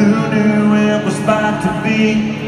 who knew it was meant to be.